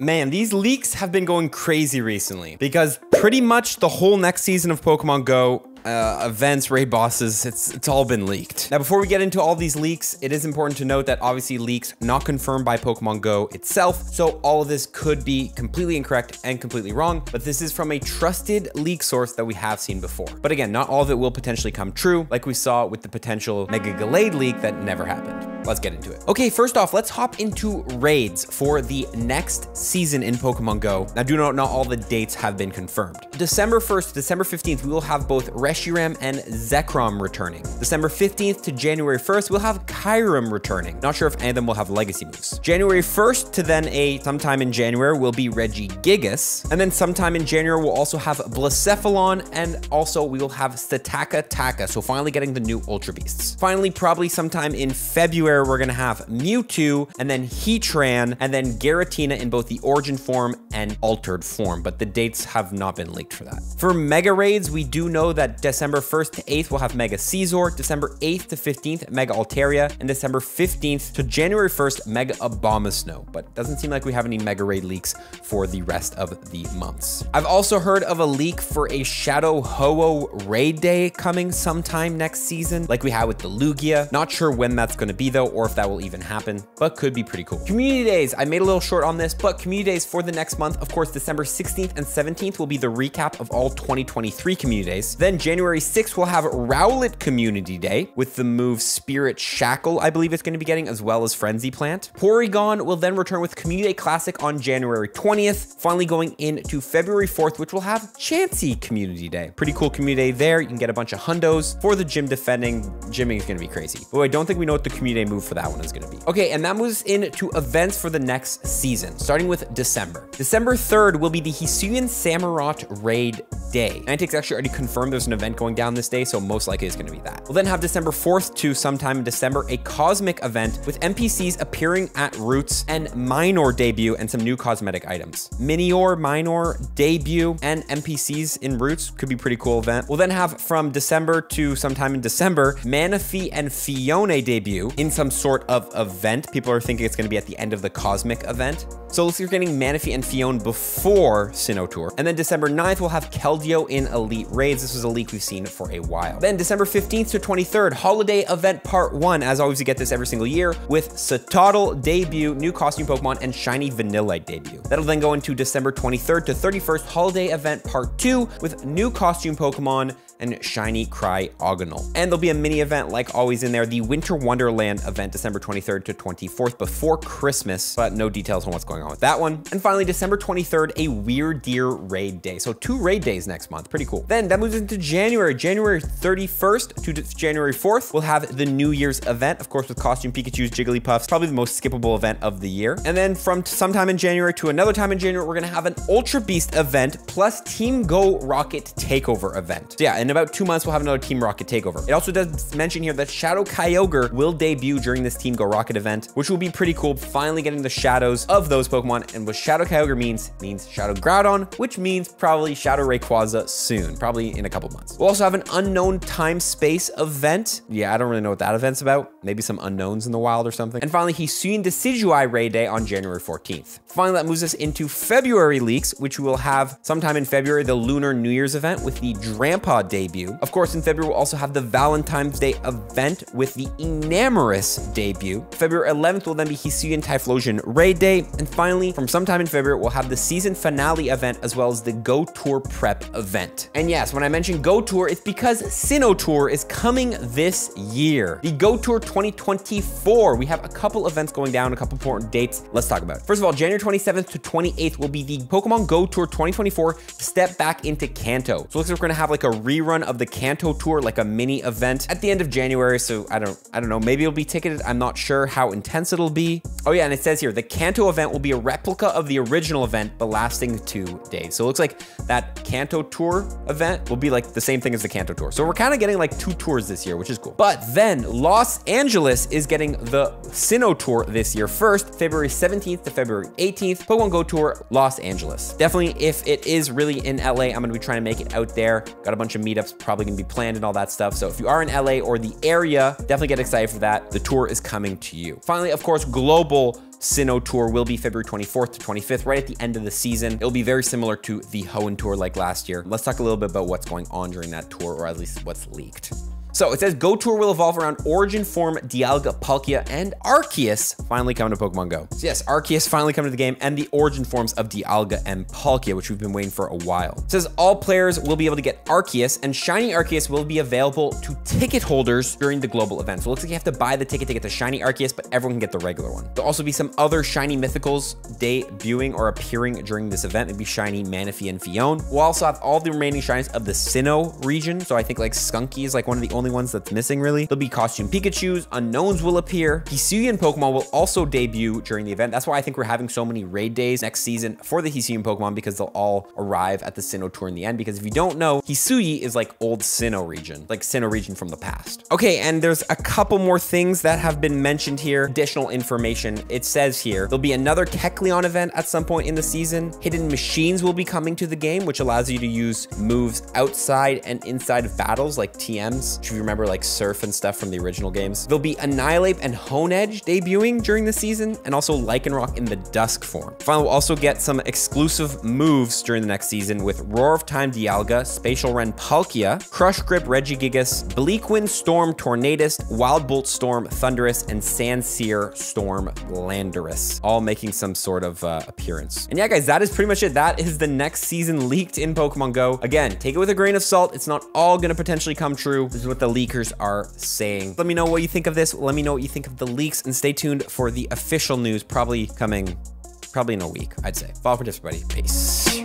Man, these leaks have been going crazy recently because pretty much the whole next season of Pokemon Go uh, events, raid bosses, it's it's all been leaked. Now, before we get into all these leaks, it is important to note that obviously leaks not confirmed by Pokemon Go itself, so all of this could be completely incorrect and completely wrong, but this is from a trusted leak source that we have seen before. But again, not all of it will potentially come true, like we saw with the potential Mega Gallade leak that never happened. Let's get into it. Okay, first off, let's hop into raids for the next season in Pokemon Go. Now, do note, not all the dates have been confirmed. December 1st, December 15th, we will have both Reshiram and Zekrom returning. December 15th to January 1st, we'll have Kyurem returning. Not sure if any of them will have legacy moves. January 1st to then a sometime in January will be Regigigas. And then sometime in January, we'll also have Blacephalon and also we will have Stakataka Taka. So finally getting the new Ultra Beasts. Finally, probably sometime in February, we're gonna have Mewtwo and then Heatran and then Giratina in both the origin form and altered form, but the dates have not been leaked for that. For Mega Raids, we do know that December 1st to 8th we'll have Mega Scizor, December 8th to 15th, Mega Altaria, and December 15th to January 1st, Mega Abomasnow, but doesn't seem like we have any Mega Raid leaks for the rest of the months. I've also heard of a leak for a Shadow Ho-Oh raid day coming sometime next season, like we had with the Lugia. Not sure when that's gonna be though, or if that will even happen, but could be pretty cool. Community days, I made a little short on this, but community days for the next month, of course, December 16th and 17th will be the recap of all 2023 community days. Then January 6th, we'll have Rowlet Community Day with the move Spirit Shackle, I believe it's going to be getting, as well as Frenzy Plant. Porygon will then return with Community Day Classic on January 20th, finally going into February 4th, which will have Chansey Community Day. Pretty cool community day there. You can get a bunch of hundos for the gym defending. Gymming is going to be crazy. Oh, I don't think we know what the community day move for that one is going to be. Okay, and that moves into events for the next season, starting with December. December 3rd will be the Hisuian Samurott Raid Day. Niantic's actually already confirmed there's an event going down this day, so most likely it's going to be that. We'll then have December 4th to sometime in December, a cosmic event with NPCs appearing at Routes and Minior debut and some new cosmetic items. Minior, Minor debut, and NPCs in Routes could be pretty cool event. We'll then have from December to sometime in December, Manaphy and Phione debut in some sort of event. People are thinking it's going to be at the end of the Cosmic event. So looks like you're getting Manaphy and Phione before Sinnoh Tour. And then December 9th, we'll have Keldeo in Elite Raids. This was a leak we've seen for a while. Then December 15th to 23rd, Holiday Event Part 1. As always, you get this every single year with Cetoddle debut, new costume Pokemon, and Shiny Vanillite debut. That'll then go into December 23rd to 31st, Holiday Event Part 2 with new costume Pokemon and Shiny Cryogonal. And there'll be a mini event like always in there, the Winter Wonderland event, December 23rd to 24th before Christmas, but no details on what's going on with that one. And finally, December 23rd, a Wyrdeer raid day. So two raid days next month, pretty cool. Then that moves into January, January 31st to January 4th, we'll have the New Year's event, of course, with costume Pikachu's Jigglypuffs, probably the most skippable event of the year. And then from sometime in January to another time in January, we're gonna have an Ultra Beast event plus Team Go Rocket Takeover event. So yeah, in about two months, we'll have another Team Rocket takeover. It also does mention here that Shadow Kyogre will debut during this Team Go Rocket event, which will be pretty cool, finally getting the shadows of those Pokemon. And what Shadow Kyogre means, means Shadow Groudon, which means probably Shadow Rayquaza soon, probably in a couple months. We'll also have an unknown time-space event. Yeah, I don't really know what that event's about. Maybe some unknowns in the wild or something. And finally, he's Hisuian Decidueye Raid Day on January 14th. Finally, that moves us into February leaks, which we will have sometime in February, the Lunar New Year's event with the Drampa debut. Of course, in February, we'll also have the Valentine's Day event with the Enamorus debut. February 11th will then be Hisuian Typhlosion Raid Day. And finally, from sometime in February, we'll have the season finale event as well as the Go Tour Prep event. And yes, when I mention Go Tour, it's because Sinnoh Tour is coming this year. The Go Tour 2024. We have a couple events going down, a couple important dates. Let's talk about it. First of all, January 27th to 28th will be the Pokemon Go Tour 2024 Step Back into Kanto. So looks like we're gonna have like a rerun of the Kanto Tour, like a mini event at the end of January. So I don't, I don't know. Maybe it'll be ticketed. I'm not sure how intense it'll be. Oh yeah, and it says here the Kanto event will be a replica of the original event, but lasting two days. So it looks like that Kanto Tour event will be like the same thing as the Kanto Tour. So we're kind of getting like two tours this year, which is cool. But then Los Angeles Angeles is getting the Sinnoh Tour this year first, February 17th to February 18th. Pokemon Go Tour, Los Angeles. Definitely, if it is really in LA, I'm gonna be trying to make it out there. Got a bunch of meetups probably gonna be planned and all that stuff. So if you are in LA or the area, definitely get excited for that. The tour is coming to you. Finally, of course, global Sinnoh Tour will be February 24th to 25th, right at the end of the season. It'll be very similar to the Hoenn Tour like last year. Let's talk a little bit about what's going on during that tour, or at least what's leaked. So it says Go Tour will evolve around Origin Form, Dialga, Palkia, and Arceus finally coming to Pokemon Go. So yes, Arceus finally coming to the game and the Origin Forms of Dialga and Palkia, which we've been waiting for a while. It says all players will be able to get Arceus and Shiny Arceus will be available to ticket holders during the global event. So it looks like you have to buy the ticket to get the Shiny Arceus, but everyone can get the regular one. There'll also be some other Shiny Mythicals debuting or appearing during this event. It'll be Shiny Manaphy and Phione. We'll also have all the remaining Shinies of the Sinnoh region. So I think like Stunky is like one of the only ones that's missing really. There'll be costume Pikachus, unknowns will appear. Hisuian Pokemon will also debut during the event. That's why I think we're having so many raid days next season for the Hisuian Pokemon because they'll all arrive at the Sinnoh Tour in the end. Because if you don't know, Hisui is like old Sinnoh region, like Sinnoh region from the past. Okay, and there's a couple more things that have been mentioned here. Additional information. It says here, there'll be another Kecleon event at some point in the season. Hidden machines will be coming to the game, which allows you to use moves outside and inside of battles like TMs. You remember like Surf and stuff from the original games. There'll be Annihilape and Honedge debuting during the season, and also Lycanroc in the Dusk form. Finally, we'll also get some exclusive moves during the next season with Roar of Time Dialga, Spacial Rend Palkia, Crush Grip Regigigas, Bleakwind Storm Tornadus, Wild Bolt Storm Thundurus, and Sandsear Storm Landorus, all making some sort of uh, appearance. And yeah, guys, that is pretty much it. That is the next season leaked in Pokemon Go. Again, take it with a grain of salt. It's not all gonna potentially come true. This is what the leakers are saying. Let me know what you think of this. Let me know what you think of the leaks and stay tuned for the official news probably coming probably in a week, I'd say. Follow for everybody. Peace.